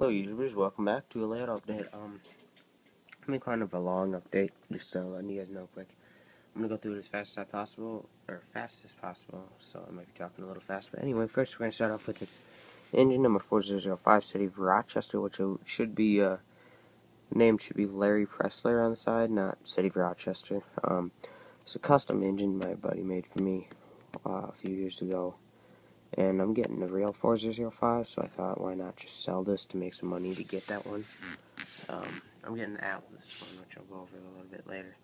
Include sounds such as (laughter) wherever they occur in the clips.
Hello YouTubers, welcome back to a layout update. Um, I mean kind of a long update, just uh, letting you guys know quick. I'm gonna go through it as fast as I possible, or fast as possible, so I might be talking a little fast. But anyway, first we're gonna start off with the engine number 4005 City of Rochester, which should be, uh, name should be Larry Pressler on the side, not City of Rochester. Um, it's a custom engine my buddy made for me uh, a few years ago and I'm getting the real 4005 so I thought why not just sell this to make some money to get that one? Um, I'm getting the Atlas one which I'll go over a little bit later.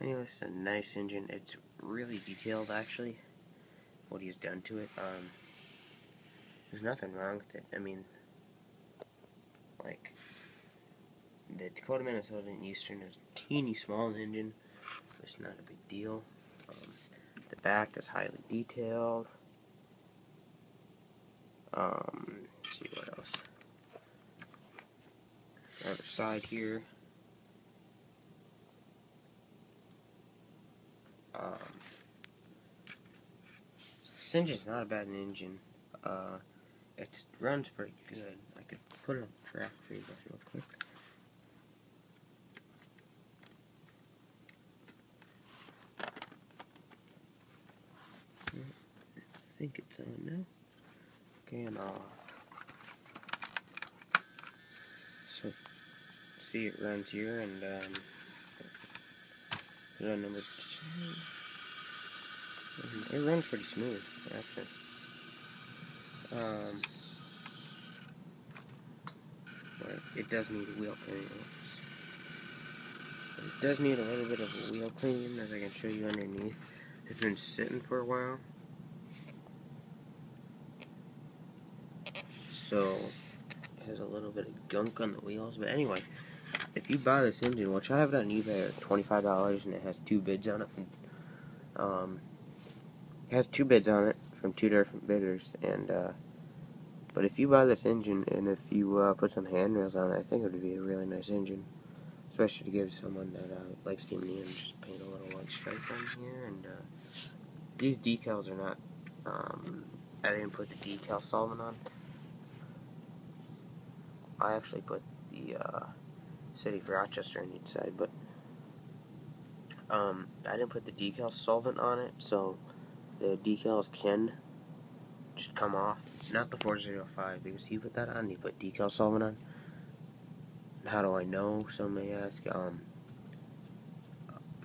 Anyway it's a nice engine. It's really detailed actually what he's done to it. Um, there's nothing wrong with it. I mean like the Dakota Minnesota and Eastern is a teeny small engine. It's not a big deal. Um, the back is highly detailed um, see what else. Other side here. Um, this engine's not a bad engine. Uh, it runs pretty good. I could put it on the track for you guys real quick. I think it's on now. Okay, and uh, so see it runs here and um, run number two. It runs pretty smooth, actually. Um, but it does need a wheel cleaning. It does need a little bit of a wheel cleaning, as I can show you underneath. It's been sitting for a while. So it has a little bit of gunk on the wheels. But anyway, if you buy this engine, which I have it on eBay at twenty-five dollars, and it has two bids on it. Um, it has two bids on it from two different bidders, and uh, but if you buy this engine and if you uh, put some handrails on it, I think it would be a really nice engine, especially to give someone that uh, likes the and just paint a little white stripe on here. And uh, these decals are not. Um, I didn't put the decal solvent on. I actually put the uh, city of Rochester on each side, but um, I didn't put the decal solvent on it, so the decals can just come off. Not the 405, because he put that on, he put decal solvent on. How do I know? Some may ask. Um,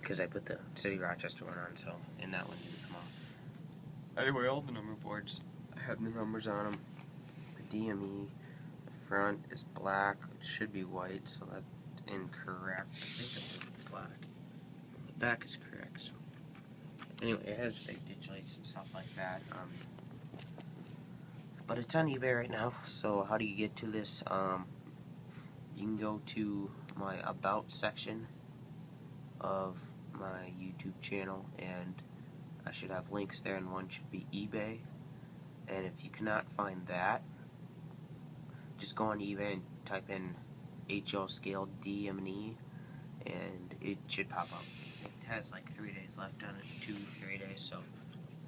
because I put the City Rochester one on, so and that one didn't come off. Anyway, all the number boards I have the numbers on them. The DME, front is black. It should be white, so that's incorrect. I think it's black. The back is correct. So anyway, it has fake ditch lights and stuff like that. Um, but it's on eBay right now. So how do you get to this? Um, you can go to my about section of my YouTube channel, and I should have links there, and one should be eBay. And if you cannot find that, just go on eBay and type in HO scale DME and it should pop up. It has like three days left on it, two, three days, so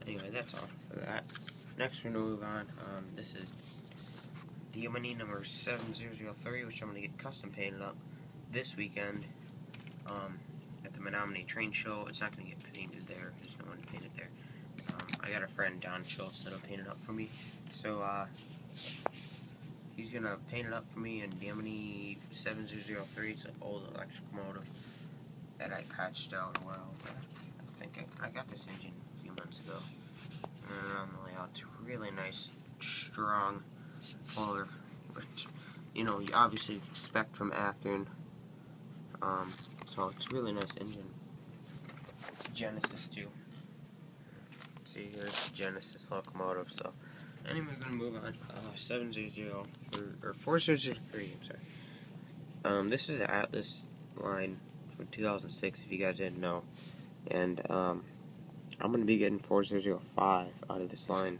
anyway, that's all for that. Next we're to move on. Um, this is DME number 7003, which I'm to get custom painted up this weekend um, at the Menomonee Train Show. It's not to get painted there. There's no one to paint it there. Um, I got a friend, Don Schultz, that'll paint it up for me. So, uh, he's gonna paint it up for me in Yemeni 7003. It's an old electric motor that I patched out a while back. I think I, I got this engine a few months ago. And on the layout, it's really nice, strong motor, which you know you obviously expect from Athearn. Um, so it's a really nice engine. It's Genesis too. See here's the Genesis locomotive. So. Anyway, we're gonna move on. Uh, 700 or, or 4003. I'm sorry. Um, this is the Atlas line from 2006. If you guys didn't know, and um, I'm gonna be getting 4005 out of this line,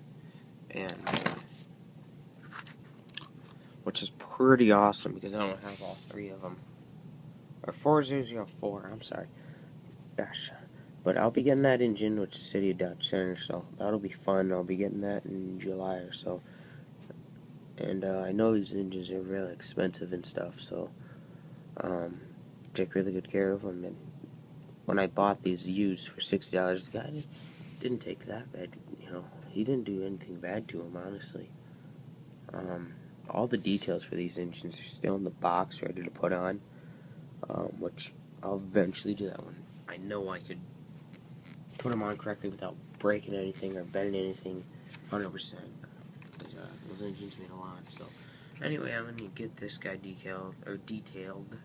and uh, which is pretty awesome because I don't have all three of them. Or 4004. I'm sorry. Gosh. But I'll be getting that engine, which is City of Dodge Center, so that'll be fun. I'll be getting that in July or so. And uh, I know these engines are really expensive and stuff, so um, take really good care of them. And when I bought these used for sixty dollars, the guy didn't take that bad. You know, he didn't do anything bad to them, honestly. Um, all the details for these engines are still in the box, ready to put on, um, which I'll eventually do that one. I know I could put them on correctly without breaking anything or bending anything, hundred percent. Because uh, those engines mean a lot. So, anyway, I'm gonna get this guy decaled or detailed,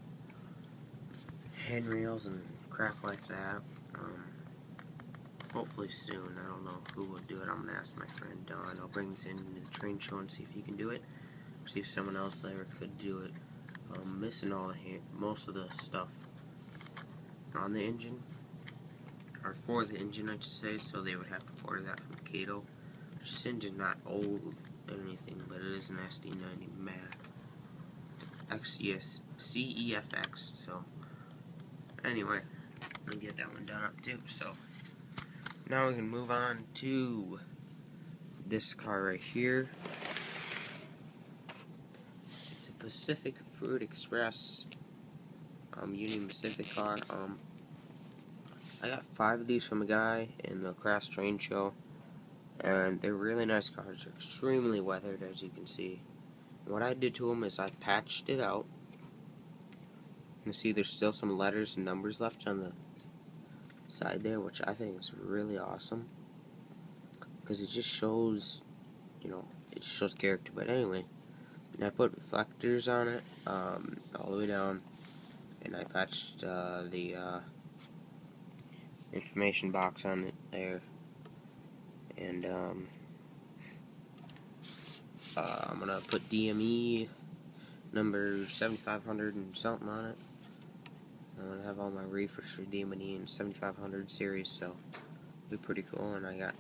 handrails and crap like that. Um, hopefully soon. I don't know who will do it. I'm gonna ask my friend Don. I'll bring this into the train show and see if he can do it. See if someone else there could do it. I'm missing all the hand, most of the stuff on the engine, or for the engine, I should say. So they would have to order that from Kato. This engine's not old or anything, but it is an SD90 Mac XCS CEFX. So anyway, let me get that one done up too. So. Now we can move on to this car right here. It's a Pacific Fruit Express um, Union Pacific car. Um, I got five of these from a guy in the Crash Train Show, and they're really nice cars. They're extremely weathered, as you can see. what I did to them is I patched it out. You see, there's still some letters and numbers left on the side there, which I think is really awesome. Because it just shows, you know, it shows character. But anyway, I put reflectors on it um, all the way down, and I patched uh, the uh, information box on it there. And um, uh, I'm gonna put DME number 7500 and something on it. I'm gonna have all my reefers for DME and 7500 series, so be pretty cool. And I got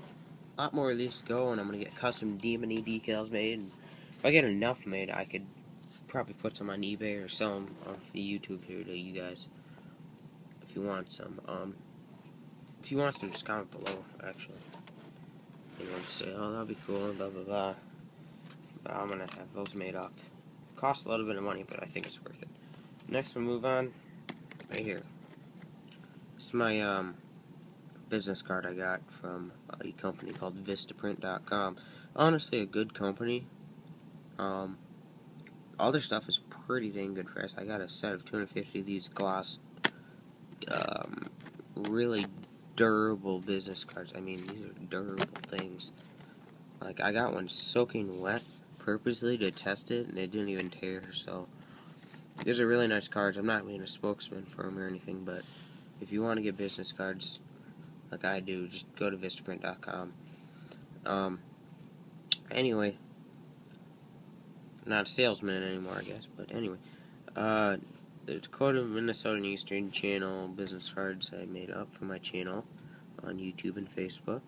a lot more of these to go, and I'm gonna get custom DME decals made. And if I get enough made, I could probably put some on eBay or sell them off the YouTube here to you guys if you want some. Um, if you want some, just comment below. Actually, you want to say, "Oh, that'd be cool," blah blah blah. But I'm gonna have those made up. Cost a little bit of money, but I think it's worth it. Next, we'll move on right here. This is my um, business card I got from a company called Vistaprint.com. Honestly, a good company. Um, all their stuff is pretty dang good price. I got a set of 250 of these gloss, um, really durable business cards. I mean, these are durable things. Like, I got one soaking wet purposely to test it, and it didn't even tear, so these are really nice cards. I'm not being a spokesman for them or anything, but if you want to get business cards like I do, just go to Vistaprint.com. Um, anyway, not a salesman anymore, I guess, but anyway. Uh, the Dakota, Minnesota, Eastern channel business cards I made up for my channel on YouTube and Facebook.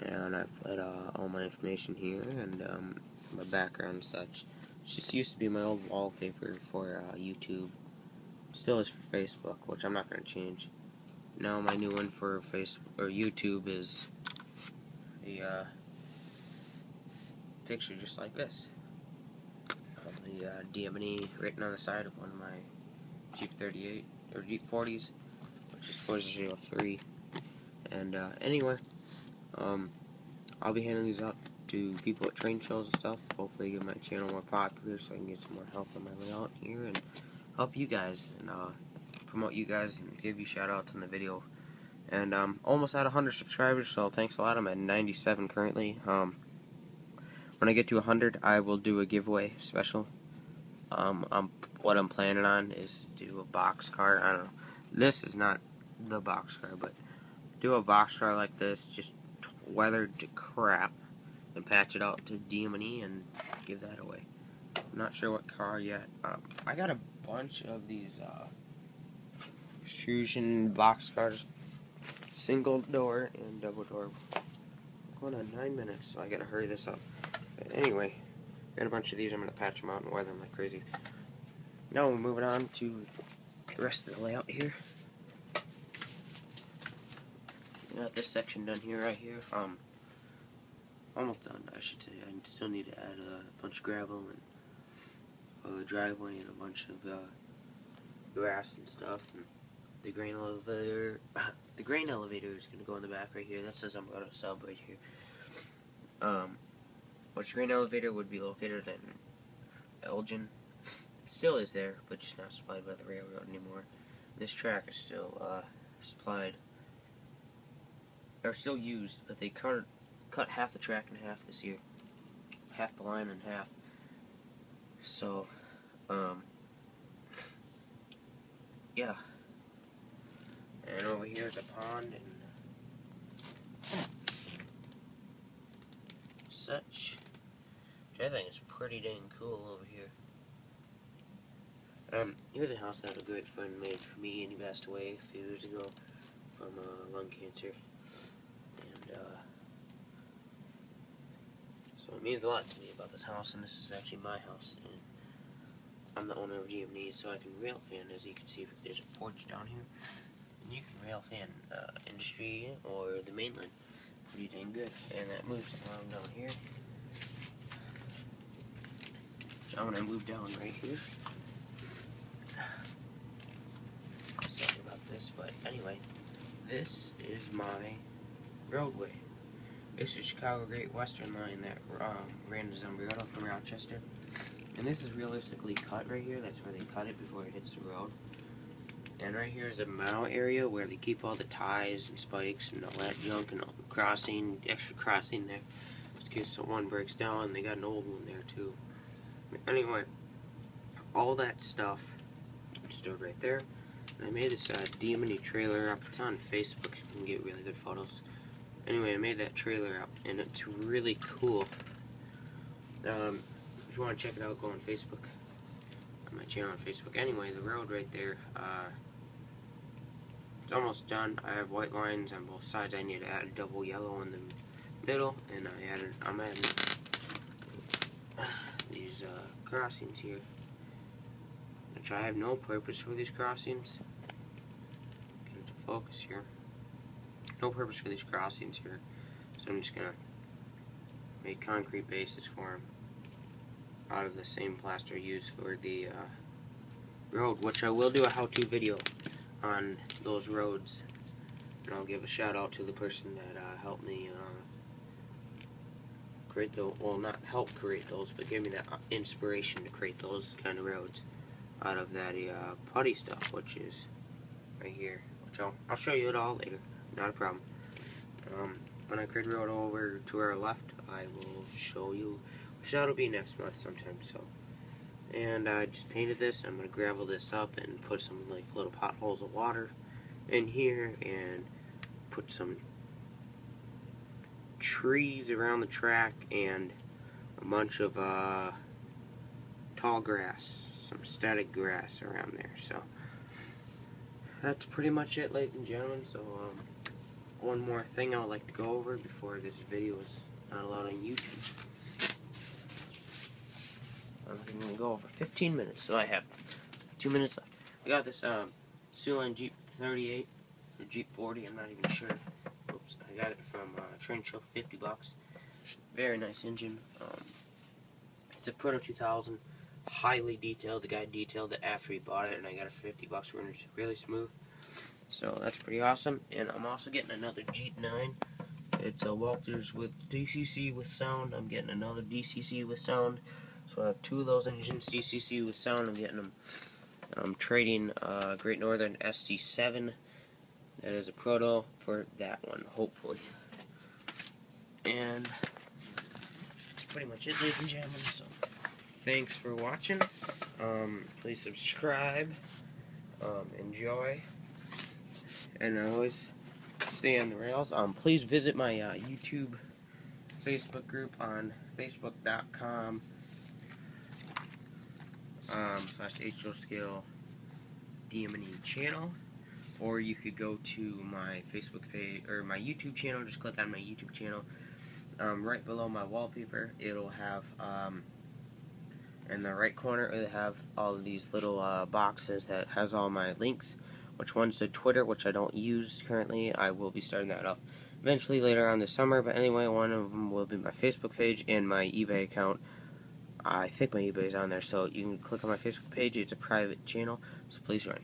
And I put uh, all my information here and um, my background and such. Just used to be my old wallpaper for uh, YouTube. Still is for Facebook, which I'm not going to change. Now my new one for Facebook or YouTube is the uh, picture just like this of the uh, written on the side of one of my GP38 or GP40s, which is 403. And uh, anyway, um, I'll be handing these out to people at train shows and stuff. Hopefully get my channel more popular so I can get some more help on my layout here and help you guys and uh, promote you guys and give you shout outs in the video. And um, almost at 100 subscribers, so thanks a lot. I'm at 97 currently. Um, when I get to 100, I will do a giveaway special. Um, I'm, what I'm planning on is do a box car. I don't know. This is not the box car, but do a box car like this, just weathered to crap and patch it out to DM&E and give that away. I'm not sure what car yet. Um, I got a bunch of these uh, extrusion box cars, single door and double door. going on nine minutes, so I gotta hurry this up. But anyway, got a bunch of these. I'm gonna patch them out and weather them like crazy. Now we're moving on to the rest of the layout here. Got this section done here, right here. Um, almost done, I should say. I still need to add a bunch of gravel and a driveway and a bunch of uh, grass and stuff. And the grain elevator, (laughs) the grain elevator is going to go in the back right here. That says I'm to sub right here. Um, which grain elevator would be located in Elgin. Still is there, but just not supplied by the railroad anymore. This track is still uh, supplied, or still used, but they cut cut half the track in half this year, half the line in half. So, um, yeah. And over here is a pond and such. Which I think is pretty dang cool over here. Um, here's a house that a great friend made for me, and he passed away a few years ago from uh, lung cancer. And, uh, so it means a lot to me about this house, and this is actually my house. And I'm the owner of GMD, so I can rail fan, as you can see, there's a porch down here. And you can rail fan uh, industry or the mainland pretty dang good. And that moves around down here. So I'm going to move down right here. Sorry about this, but anyway, this is my roadway. This is Chicago Great Western Line that um, ran to Zumbrota from Rochester. And this is realistically cut right here. That's where they cut it before it hits the road. And right here is a mow area where they keep all the ties and spikes and all that junk and all the crossing, extra crossing there. Just In case someone breaks down, they got an old one there too. Anyway, all that stuff stored right there. I made this uh, Demony trailer up. It's on Facebook. You can get really good photos. Anyway, I made that trailer up, and it's really cool. Um, if you want to check it out, go on Facebook. On my channel on Facebook. Anyway, the road right there. Uh, it's almost done. I have white lines on both sides. I need to add a double yellow in the middle, and I added. I'm adding (sighs) these uh, crossings here, which I have no purpose for these crossings. Get into focus here no purpose for these crossings here. So I'm just to make concrete bases for them out of the same plaster used for the uh, road, which I will do a how-to video on those roads. And I'll give a shout out to the person that uh, helped me uh, create those, well not help create those, but give me that inspiration to create those kind of roads out of that uh, putty stuff, which is right here. Which I'll, I'll show you it all later not a problem. Um, when I a road over to our left, I will show you, which that'll be next month sometime, so. And I just painted this, I'm going to gravel this up and put some like little potholes of water in here and put some trees around the track and a bunch of uh, tall grass, some static grass around there, so that's pretty much it ladies and gentlemen, so um, one more thing I would like to go over before this video is not allowed on YouTube. I'm going to go over 15 minutes, so I have two minutes left. I got this um, Siouxland Jeep 38 or GP40, I'm not even sure. Oops, I got it from uh, Train Show, 50 bucks. Very nice engine. Um, it's a Proto 2000, highly detailed. The guy detailed it after he bought it, and I got a 50 bucks. It's really smooth. So that's pretty awesome. And I'm also getting another GP9. It's a Walthers with DCC with sound. I'm getting another DCC with sound. So I have two of those engines, DCC with sound. I'm getting them. I'm trading uh, Great Northern SD7. That is a proto for that one, hopefully. And that's pretty much it, ladies and gentlemen. So thanks for watching. Um, please subscribe. Um, enjoy and always stay on the rails. Um, please visit my uh, YouTube Facebook group on facebook.com um, slash HO Scale DM&E channel. Or you could go to my Facebook page or my YouTube channel. Just click on my YouTube channel. Um, right below my wallpaper, it'll have um, in the right corner, it'll have all of these little uh, boxes that has all my links which one's to Twitter, which I don't use currently. I will be starting that up eventually later on this summer. But anyway, one of them will be my Facebook page and my eBay account. I think my eBay is on there, so you can click on my Facebook page. It's a private channel, so please join.